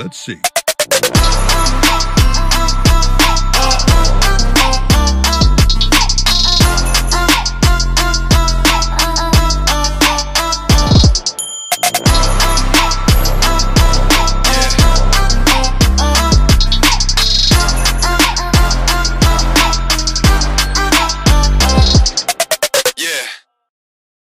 Let's see.